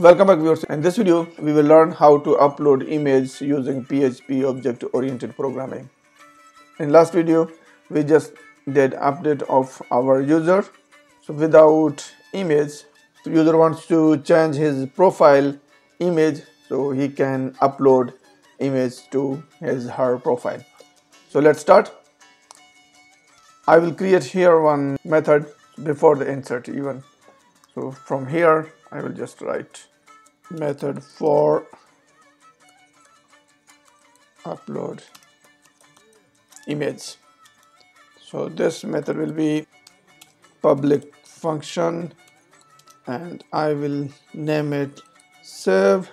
Welcome back viewers. In this video, we will learn how to upload images using PHP object oriented programming. In last video, we just did update of our user. So without image, the user wants to change his profile image so he can upload image to his her profile. So let's start. I will create here one method before the insert even. So from here, I will just write method for upload image. So this method will be public function and I will name it save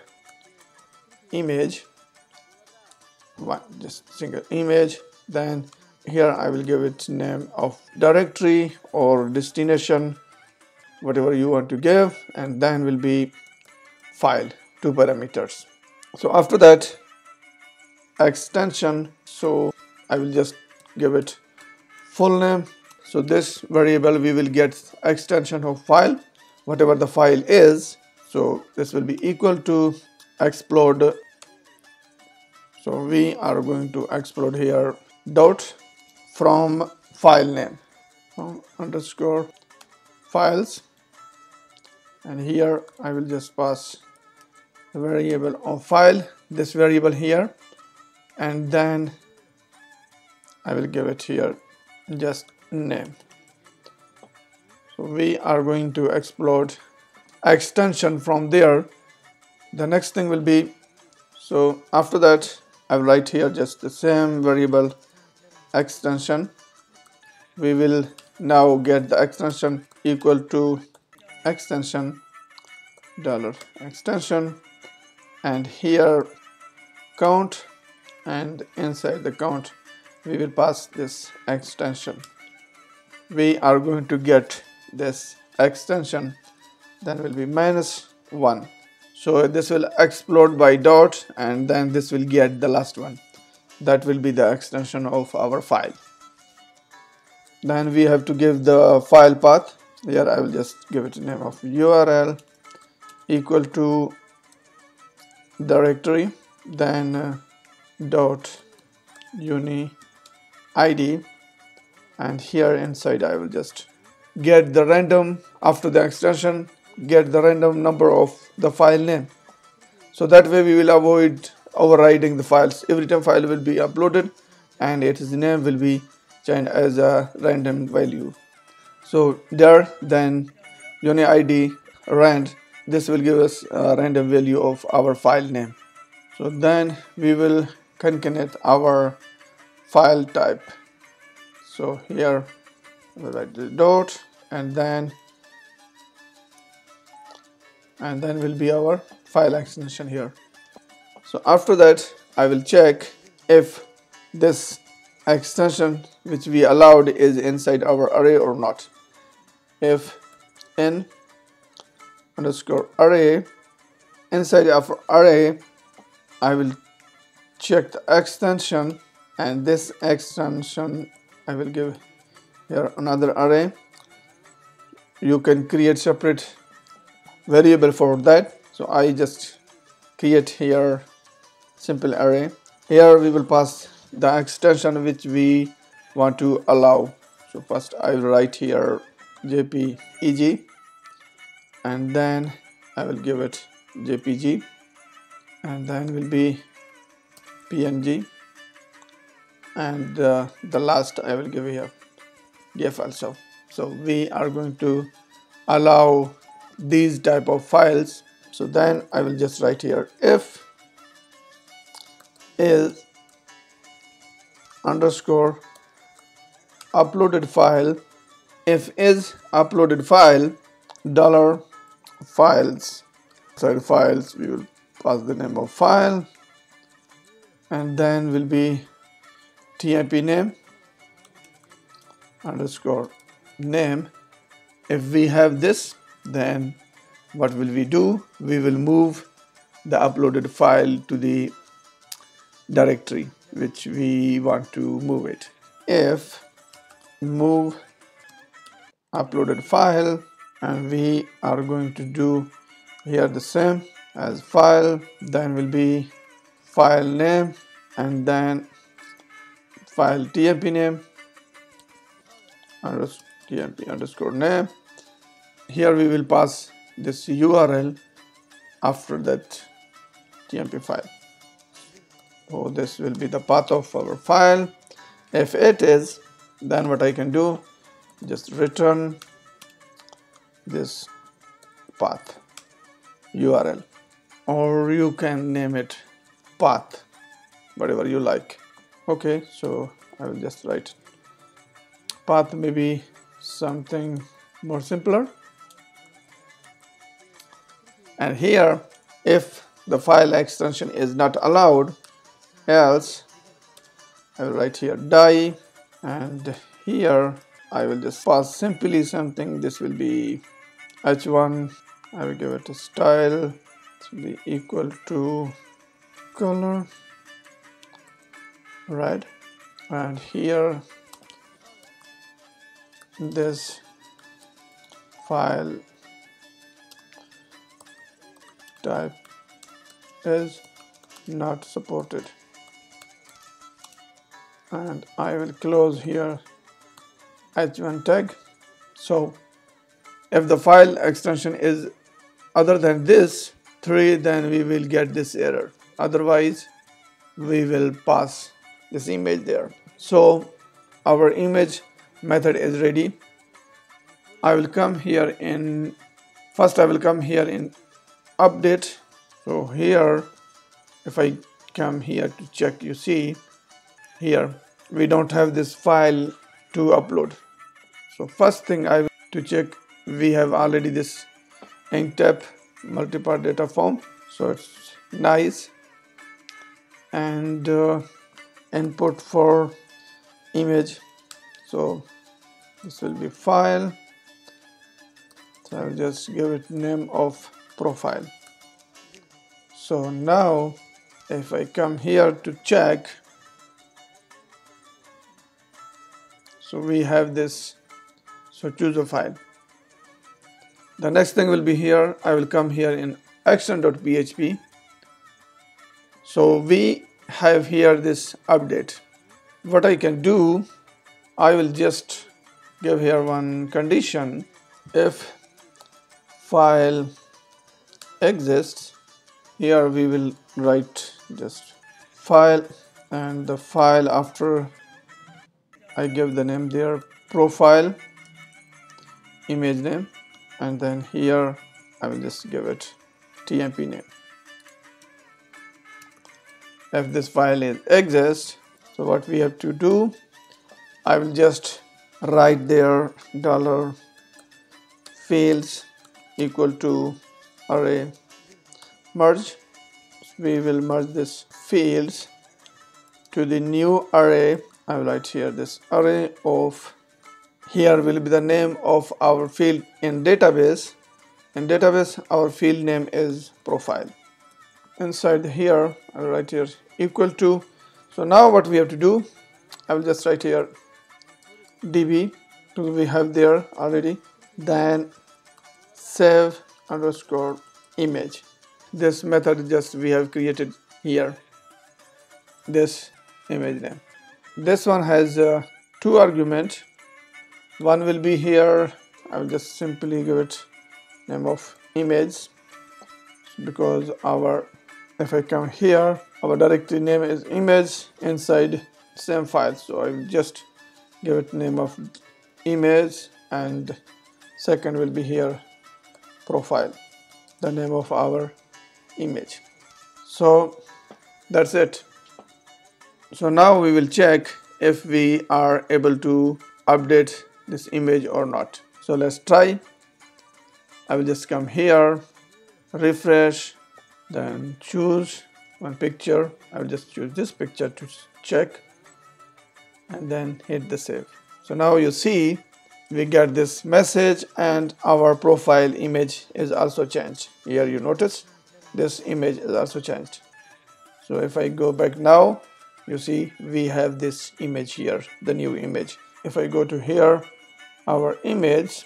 image. One just single image then here I will give it name of directory or destination whatever you want to give and then will be file two parameters. So after that extension so I will just give it full name. So this variable we will get extension of file. Whatever the file is so this will be equal to explode. So we are going to explode here dot from file name. From underscore files. And here I will just pass variable of file this variable here and then I will give it here just name. So we are going to explode extension from there. The next thing will be so after that I will write here just the same variable extension. We will now get the extension equal to extension dollar extension and here count and inside the count we will pass this extension. We are going to get this extension. Then will be minus 1 so this will explode by dot and then this will get the last one. That will be the extension of our file. Then we have to give the file path. Here I will just give it a name of URL equal to directory then uh, dot uni id and here inside I will just get the random after the extension get the random number of the file name. So that way we will avoid overriding the files. Every time file will be uploaded and its name will be changed as a random value. So there then uniqid rand this will give us a random value of our file name. So then we will concatenate our file type. So here we'll write the dot and then and then will be our file extension here. So after that I will check if this extension which we allowed is inside our array or not. If in underscore array. Inside of array I will check the extension and this extension I will give here another array. You can create separate variable for that. So I just create here simple array. Here we will pass the extension which we want to allow. So first I will write here jpeg and then I will give it JPG and then will be PNG and uh, the last I will give here GIF also. So we are going to allow these type of files. So then I will just write here if is underscore uploaded file if is uploaded file dollar files. Inside files. We will pass the name of file. And then will be tmp name underscore name. If we have this then what will we do? We will move the uploaded file to the directory which we want to move it. If move uploaded file and we are going to do here the same as file. Then will be file name and then file tmp name. Underscore tmp underscore name. Here we will pass this url after that tmp file. So this will be the path of our file. If it is then what i can do? Just return this path url or you can name it path whatever you like. Okay so i will just write path maybe something more simpler. And here if the file extension is not allowed else I will write here die and here I will just pass simply something. This will be h1 I will give it a style. To be equal to color. Red. And here this file type is not supported. And I will close here h1 tag. So if the file extension is other than this 3 then we will get this error. Otherwise we will pass this image there. So our image method is ready. I will come here in first I will come here in update. So here if I come here to check you see here we don't have this file to upload. So first thing I to check we have already this enctype multi-part data form. So it's nice. And uh, input for image. So this will be file. So I'll just give it name of profile. So now if I come here to check so we have this. So choose a file the next thing will be here. I will come here in action.php so we have here this update. What I can do I will just give here one condition. If file exists here we will write just file and the file after I give the name there profile image name and then here I will just give it tmp name. If this file is exists so what we have to do I will just write there dollar fields equal to array merge. We will merge this fields to the new array. I will write here this array of here will be the name of our field in database. In database our field name is profile. Inside here I will write here equal to. So now what we have to do? I will just write here db. To we have there already. Then save underscore image. This method just we have created here. This image name. This one has uh, two arguments one will be here. I will just simply give it name of image because our if I come here our directory name is image inside same file. So I will just give it name of image and second will be here profile the name of our image. So that's it. So now we will check if we are able to update this image or not. So let's try. I will just come here refresh then choose one picture. I will just choose this picture to check and then hit the save. So now you see we get this message and our profile image is also changed. Here you notice this image is also changed. So if I go back now you see we have this image here the new image. If I go to here our image.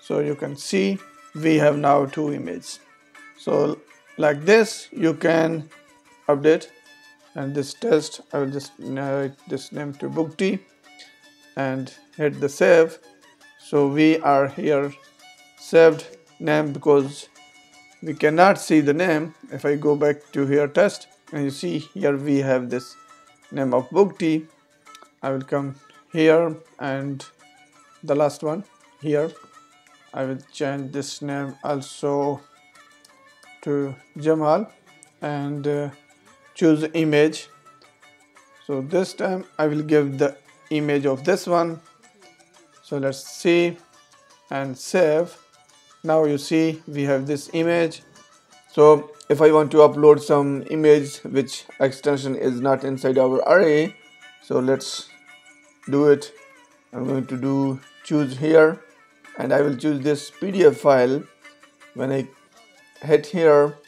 So you can see we have now two images. So like this you can update and this test I will just narrate this name to bookd and hit the save. So we are here saved name because we cannot see the name. If I go back to here test and you see here we have this name of bookd I will come here and the last one here. I will change this name also to Jamal and uh, choose image. So this time I will give the image of this one. So let's see and save. Now you see we have this image. So if I want to upload some image which extension is not inside our array so let's do it. I'm going to do choose here and I will choose this PDF file. When I hit here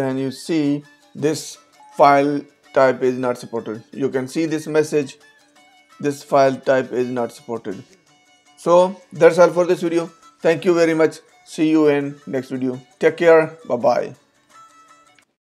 then you see this file type is not supported. You can see this message this file type is not supported. So that's all for this video. Thank you very much. See you in next video. Take care. Bye bye